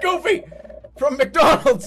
Goofy from McDonald's.